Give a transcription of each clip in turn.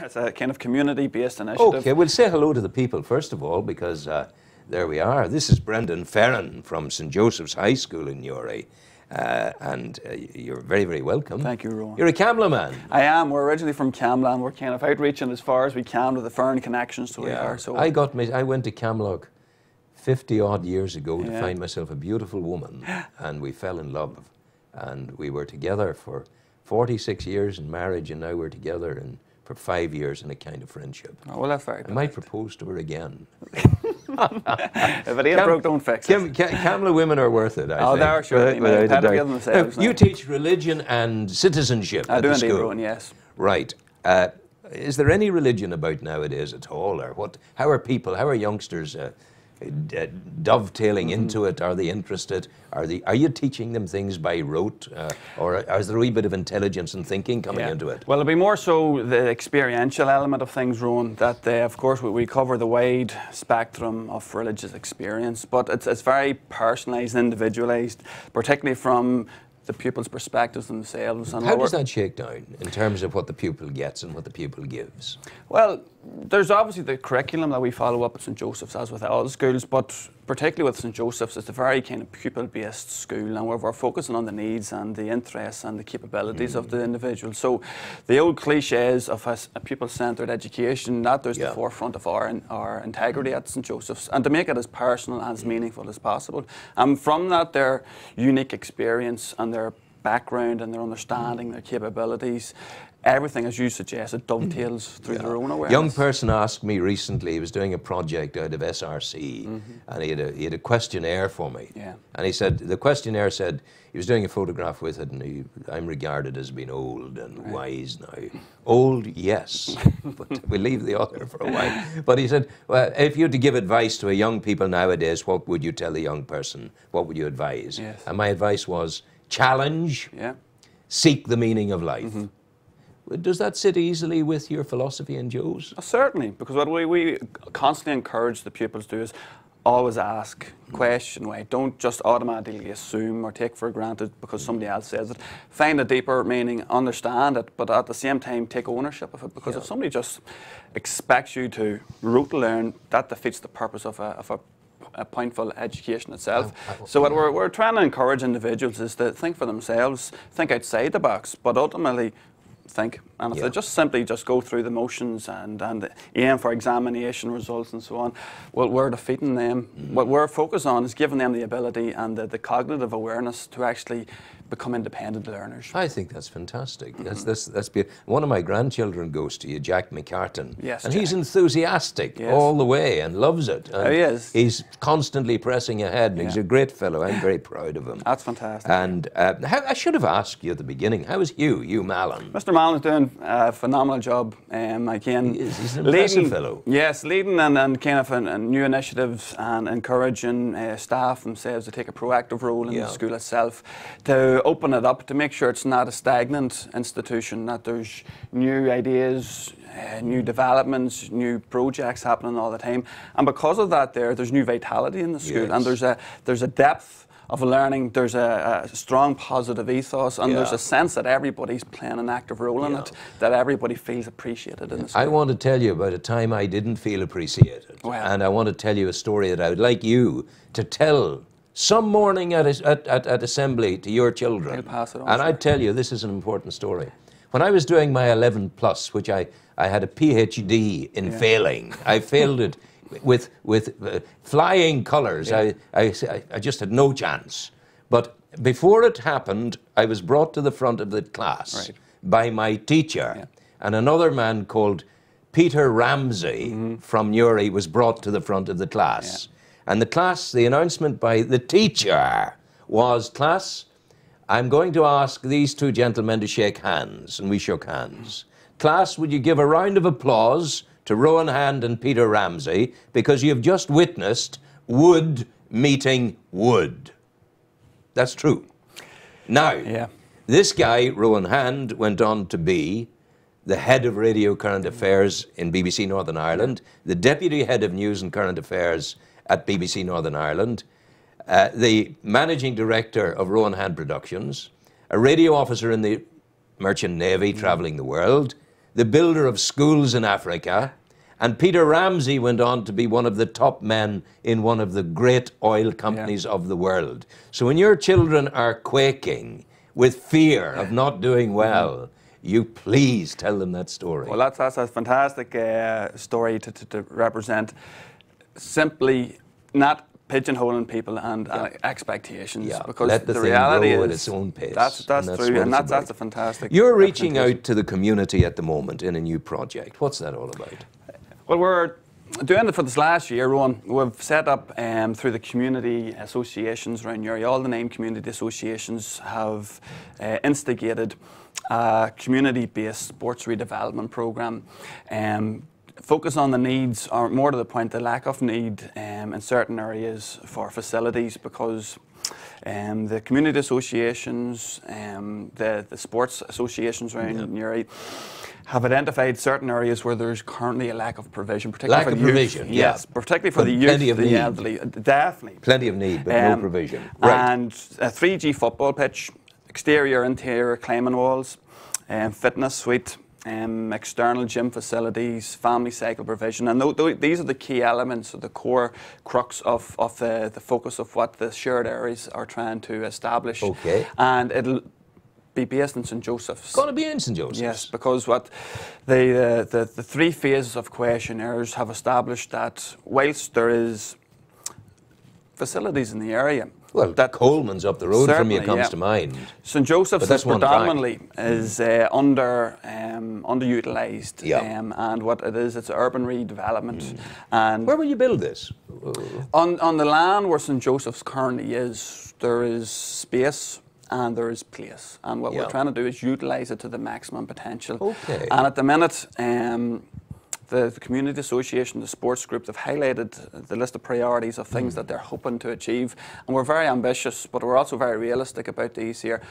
It's a kind of community-based initiative. Okay, we'll say hello to the people first of all because uh, there we are. This is Brendan Fearon from St Joseph's High School in Newry. Uh, and uh, you're very, very welcome. Thank you, Rowan. You're a Camla man. I am. We're originally from Camlan. We're kind of outreaching as far as we can with the Fern connections, so we are. So I got me. I went to Camlough 50 odd years ago to find myself a beautiful woman, and we fell in love, and we were together for 46 years in marriage, and now we're together in, for five years in a kind of friendship. Oh, well, that's very I might propose to her again. If it ain't Cam- broke, don't fix Cam, it. Ca- Camla women are worth it. I Oh, think. they are, sure, Without- they without may. a Better doubt. give themselves Now, you teach religion and citizenship I at do the indeed, school. Rowan, yes. Right. Uh, is there any religion about nowadays at all, or what? How are people? How are youngsters uh, d- dovetailing Mm-hmm. into it? Are they interested? Are they? Are you teaching them things by rote, uh, or is there a wee bit of intelligence and thinking coming Yeah. into it? Well, it'll be more so the experiential element of things, Rowan, that they, of course we, we cover the wide spectrum of religious experience, but it's, it's very personalised, individualised, particularly from the pupils' perspectives themselves. And How does that shake down in terms of what the pupil gets and what the pupil gives? Well, there's obviously the curriculum that we follow up at St Joseph's, as with all the schools, but particularly with St Joseph's, it's a very kind of pupil-based school, and we're, we're focusing on the needs and the interests and the capabilities of the mm. individual. So, the old cliches of a pupil-centred education, that there's Yeah. the forefront of our our integrity at St Joseph's, and to make it as personal and as mm. meaningful as possible. And from that, their unique experience and their background and their understanding, mm. their capabilities, everything, as you suggested, dovetails through their own awareness. Young person asked me recently, he was doing a project out of SRC, and he had, a, he had a questionnaire for me. Mm-hmm. Yeah. And he said, the questionnaire said, he was doing a photograph with it, and he, I'm regarded as being old and wise now. Old, yes, but we leave the other for a while. But he said, well, if you had to give advice to a young people nowadays, what would you tell a young person? What would you advise? Yes. And my advice was, challenge, Yeah. seek the meaning of life. Mm-hmm. Does that sit easily with your philosophy and Joe's? Uh, Certainly, because what we, we constantly encourage the pupils to do is always ask, question away. Don't just automatically assume or take for granted because somebody else says it. Find a deeper meaning, understand it, but at the same time take ownership of it. Because if somebody just expects you to rote learn, that defeats the purpose of a, of a a pointful education itself. So what we're, we're trying to encourage individuals is to think for themselves, think outside the box, but ultimately think. And if Yeah. they just simply just go through the motions and, and aim for examination results and so on, well, we're defeating them. Mm-hmm. What we're focused on is giving them the ability and the, the cognitive awareness to actually become independent learners. I think that's fantastic. That's that's that's be- one of my grandchildren goes to you, Jack McCartan. Yes, and he's enthusiastic Yes. all the way and loves it. And Oh, he is. He's constantly pressing ahead, and he's a great fellow. I'm very proud of him. That's fantastic. And uh, how, I should have asked you at the beginning. How is Hugh, Hugh Mallon? Mr. Mallon's doing a phenomenal job. Um, again, He is. He's an impressive leading, fellow. Yes, leading and, and kind of an, an new initiatives and encouraging uh, staff themselves to take a proactive role in Yeah. the school itself, to open it up, to make sure it's not a stagnant institution, that there's new ideas, uh, new developments, new projects happening all the time. And because of that, there, there's new vitality in the school, Yes. and there's a there's a depth of learning. There's a, a strong positive ethos, and there's a sense that everybody's playing an active role in Yeah. it, that everybody feels appreciated in the school. I want to tell you about a time I didn't feel appreciated. Well. and I want to tell you a story that I would like you to tell some morning at, at, at, at assembly to your children. I'll pass it on, And. I tell you, this is an important story. When I was doing my 11 plus, which I, I had a PhD in failing, I failed it with, with uh, flying colours. I, I, I just had no chance. But before it happened, I was brought to the front of the class Right. by my teacher. Yeah. And another man called Peter Ramsey Mm-hmm. from Newry was brought to the front of the class. And the class, the announcement by the teacher was class, I'm going to ask these two gentlemen to shake hands. And we shook hands. Class, would you give a round of applause to Rowan Hand and Peter Ramsey because you've just witnessed wood meeting wood. That's true. Now, Yeah. this guy, Rowan Hand, went on to be the head of radio current affairs in BBC Northern Ireland, the deputy head of news and current affairs at BBC Northern Ireland, uh, the managing director of Rowan Hand Productions, a radio officer in the Merchant Navy traveling the world, the builder of schools in Africa. And Peter Ramsey went on to be one of the top men in one of the great oil companies yeah. of the world. So when your children are quaking with fear of not doing well, you please tell them that story. Well, that's, that's a fantastic uh, story to, to, to, represent simply not pigeonholing people and, yeah. expectations yeah. because Let the, the reality is at its own pace. That's, that's, and that's true, and that's, that's a fantastic. You're reaching out to the community at the moment in a new project. What's that all about? Well, we're doing it for this last year, Rowan. We've set up um, through the community associations around Newry. All the nine community associations have uh, instigated a community-based sports redevelopment program. Um, focus on the needs, or more to the point, the lack of need um, in certain areas for facilities because um, the community associations, um, the, the sports associations around yep. Newry have identified certain areas where there's currently a lack of provision, particularly lack for of the provision, youth. Yes, particularly for but the youth, plenty of the need. elderly, definitely. Plenty of need, but um, no provision. Right. And a 3G football pitch, exterior, interior climbing walls, um, fitness suite, um, external gym facilities, family cycle provision, and th th these are the key elements, of the core crux of, of the, the focus of what the shared areas are trying to establish. Okay. And it'll be based in St Joseph's. Going to be in St Joseph's. Yes, because what the, uh, the the three phases of questionnaires have established that whilst there is facilities in the area. Well, that Coleman's up the road from you comes yeah. to mind. St Joseph's is predominantly is uh, under um, underutilized, yeah. um, and what it is, it's urban redevelopment. Mm. And where will you build this? On on the land where St Joseph's currently is, there is space and there is place. And what we're trying to do is utilise it to the maximum potential. Okay. And at the minute, um, the, the, community association, the sports group, they've highlighted the list of priorities of things mm. that they're hoping to achieve. And we're very ambitious, but we're also very realistic about these here.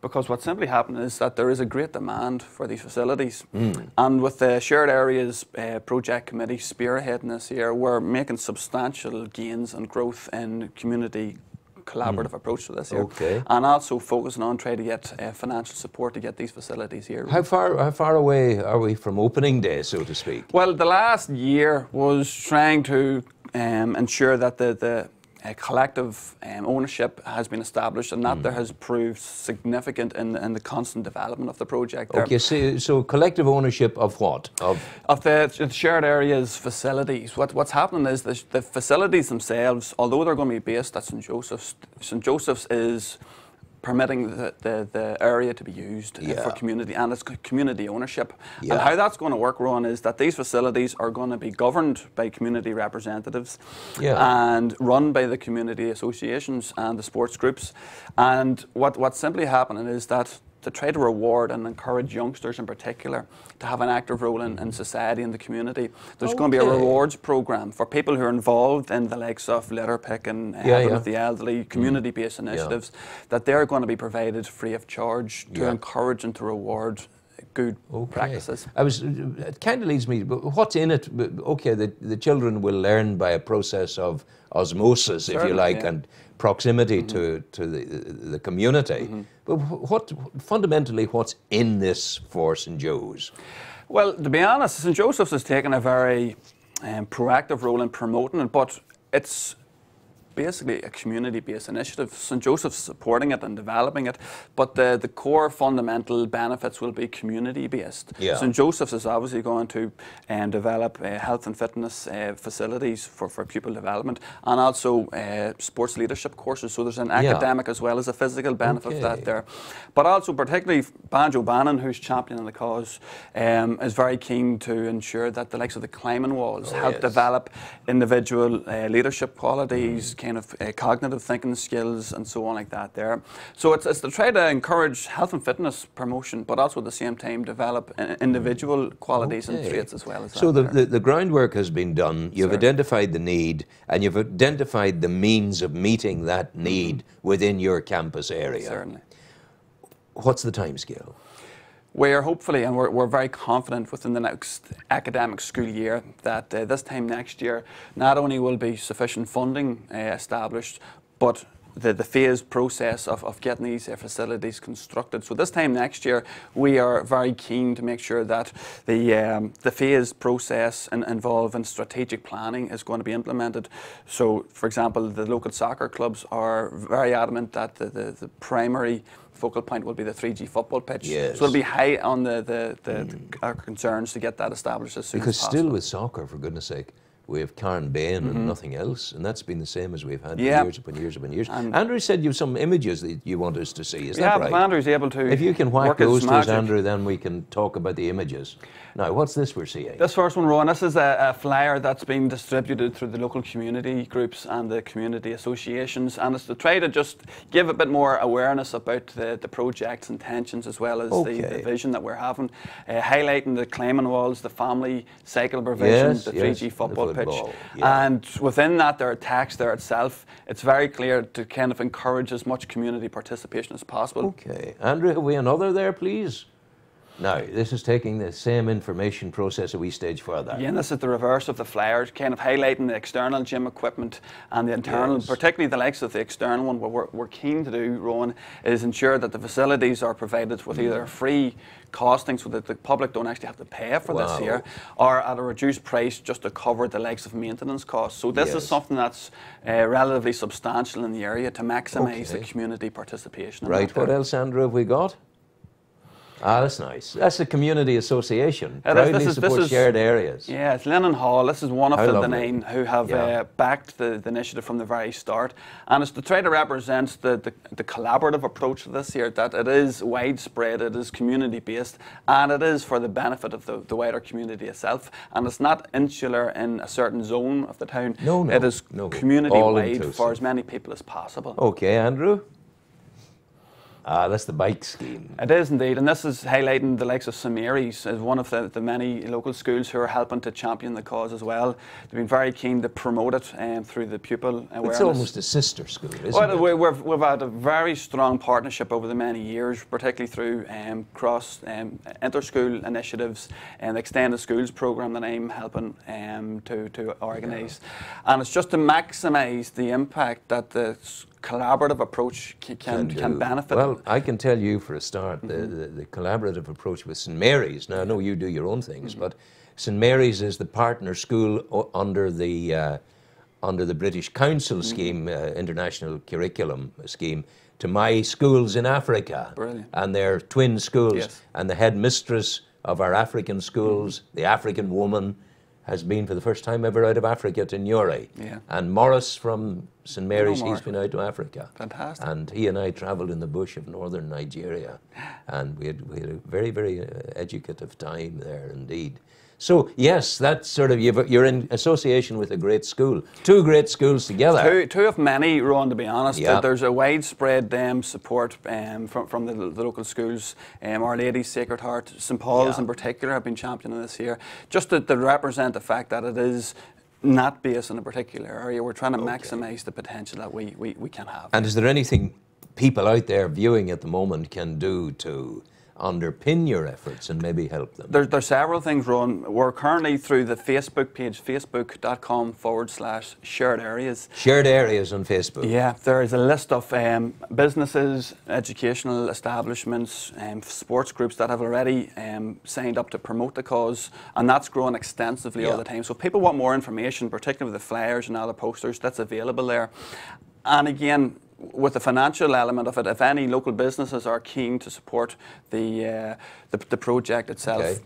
Because what's simply happening is that there is a great demand for these facilities. Mm. And with the Shared Areas uh, Project Committee spearheading this year, we're making substantial gains and growth in community collaborative mm. approach to this here. Okay. And also focusing on trying to get uh, financial support to get these facilities here. How far how far away are we from opening day, so to speak? Well, the last year was trying to um, ensure that the, the a collective um, ownership has been established, and that mm. there has proved significant in, in, the constant development of the project. Okay, so, so collective ownership of what? Of, of the, the shared areas facilities. What, what's happening is the, the facilities themselves, although they're going to be based at St Joseph's, St Joseph's is permitting the, the, the, area to be used uh, yeah. for community and it's community ownership. Yeah. And how that's going to work, Ron, is that these facilities are going to be governed by community representatives yeah. and run by the community associations and the sports groups. And what, what's simply happening is that to try to reward and encourage youngsters in particular to have an active role in, in society and the community. There's okay. going to be a rewards program for people who are involved in the likes of litter picking, yeah, yeah. with the elderly, mm. community-based initiatives, yeah. that they're going to be provided free of charge to encourage and to reward good okay. practices. I was, it kind of leads me, what's in it? Okay, the, the children will learn by a process of osmosis, Certainly, if you like, and proximity mm -hmm. to, to the, the community. Mm -hmm. But what fundamentally, what's in this for St. Joe's? Well, to be honest, St. Joseph's has taken a very um, proactive role in promoting it, but it's basically a community-based initiative. St Joseph's supporting it and developing it, but the, the core fundamental benefits will be community-based. Yeah. St Joseph's is obviously going to um, develop uh, health and fitness uh, facilities for, for pupil development and also uh, sports leadership courses. So there's an academic yeah. as well as a physical benefit okay. that there. But also particularly Banjo Bannon, who's championing the cause, um, is very keen to ensure that the likes of the climbing walls oh, help yes. develop individual uh, leadership qualities, mm kind of uh, cognitive thinking skills and so on like that there. So it's, it's to try to encourage health and fitness promotion, but also at the same time develop uh, individual qualities okay. and traits as well as So the, the, the, groundwork has been done, you've Sir. identified the need, and you've identified the means of meeting that need mm -hmm. within your campus area. Certainly. What's the timescale? We are hopefully, and we're, we're very confident within the next academic school year that uh, this time next year, not only will be sufficient funding uh, established, but the, the phased process of, of getting these uh, facilities constructed. So this time next year, we are very keen to make sure that the, um, the phased process in, involving strategic planning is going to be implemented. So, for example, the local soccer clubs are very adamant that the, the, the primary focal point will be the 3G football pitch. Yes. So it'll be high on the, the, the, the our concerns to get that established as soon Because as possible. Because still with soccer, for goodness sake, we have Karen Bain and nothing else, and that's been the same as we've had Mm-hmm. For years upon years upon years. And- Andrew said you have some images that you want us to see. Is yeah, that right? if Andrew's able to If you can whack those to us. Andrew, then we can talk about the images. Now, what's this we're seeing? This first one, Rowan, this is a, a flyer that's been distributed through the local community groups and the community associations, and it's to try to just give a bit more awareness about the, the project's intentions as well as the, Okay. the vision that we're having, uh, highlighting the climbing walls, the family cycle provision, Yes, the 3G the football, pitch, yeah. and within that there are text there itself. It's very clear to kind of encourage as much community participation as possible. Okay. Andrew, have we another there, please? Now, this is taking the same information process a wee stage further. Again, this is the reverse of the flyers, kind of highlighting the external gym equipment and the internal, Yes. particularly the likes of the external one. What we're, we're keen to do, Rowan, is ensure that the facilities are provided with Mm. either free costing so that the public don't actually have to pay for Wow. this here, or at a reduced price just to cover the likes of maintenance costs. So this Yes. is something that's uh, relatively substantial in the area to maximise the community participation. Right, what else, Andrew, have we got? Ah, that's nice. That's a community association. It. Proudly This is- this support is- shared areas. Yeah, it's Lennon Hall. This is one of How the, the nine who have Yeah. uh, backed the, the initiative from the very start. And it's to try to represent the, the, the collaborative approach to this here, that it is widespread, it is community based, and it is for the benefit of the, the wider community itself. And it's not insular in a certain zone of the town. No, no, It is no. community-wide for as many people as possible. Okay, Andrew? Ah, that's the bike scheme. It is indeed, and this is highlighting the likes of St Mary's as one of the, the many local schools who are helping to champion the cause as well. They've been very keen to promote it um, through the pupil awareness. It's almost a sister school, isn't Well, it? we- we've, we've had a very strong partnership over the many years, particularly through um, cross um, inter-school initiatives and the extended schools program that I'm helping um, to, to organise. And it's just to maximise the impact that the collaborative approach can, can, do. benefit. Well, I can tell you for a start, the, Mm-hmm. the, the collaborative approach with St Mary's. Now, I know you do your own things, Mm-hmm. but St Mary's is the partner school o- under the uh, under the British Council Mm-hmm. scheme, uh, international curriculum scheme, to my schools in Africa. Brilliant. And they're twin schools. Yes. And the headmistress of our African schools, Mm-hmm. the African woman, has been for the first time ever out of Africa to Newry. Yeah. And Morris from St Mary's, he's been out to Africa. Fantastic. And he and I travelled in the bush of northern Nigeria, and we had, we had a very, very uh, educative time there indeed. So yes, that's sort of you've, you're in association with a great school, two great schools together. Two, two of many, Ron, to be honest. Yeah. There's a widespread um, support um, from, from the, the local schools. Um, Our Lady's Sacred Heart, St Paul's Yeah. in particular, have been championing this year, just to, to represent the fact that it is not based in a particular area. We're trying to maximise the potential that we, we, we can have. And is there anything people out there viewing at the moment can do to underpin your efforts and maybe help them? There, there's several things, Ron. We're currently through the Facebook page, facebook.com forward slash shared areas. Shared areas on Facebook. Yeah, there is a list of um, businesses, educational establishments, um, sports groups that have already um, signed up to promote the cause, and that's growing extensively all the time. So if people want more information, particularly with the flyers and other posters, that's available there. And again, with the financial element of it, if any local businesses are keen to support the uh, the, the project itself. Okay.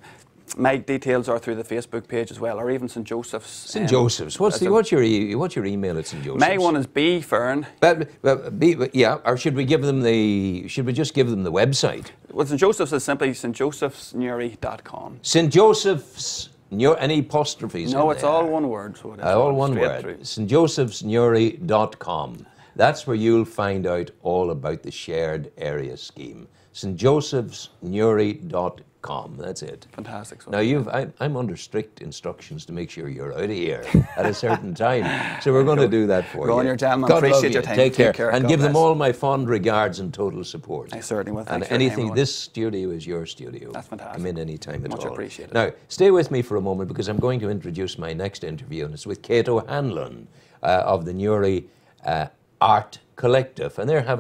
My details are through the Facebook page as well, or even St Joseph's. St um, Joseph's. What's the what's your e- what's your email at St Joseph's? My one is B Fearon. But, but, but yeah, or should we give them the? Should we just give them the website? Well, St Joseph's is simply stjosephsnewry.com. St Joseph's. No, any apostrophes? No, it's there? all one word. So it is Uh, all one word. through. St josephsnewry.com. That's where you'll find out all about the shared area scheme. St josephsnewry.com. That's it. Fantastic. So Now you've, I, I'm under strict instructions to make sure you're out of here at a certain time, so we're going to do that for you. Go on, your time. God love Appreciate you. your time. Take Take care, care. and God give them all my fond regards and total support. I certainly will. And Thanks your anything, this studio is your studio. That's fantastic. Come in any time at Much all. appreciated. Now, stay with me for a moment because I'm going to introduce my next interview, and it's with Kate O'Hanlon uh, of the Newry uh, Art Collective, and they're having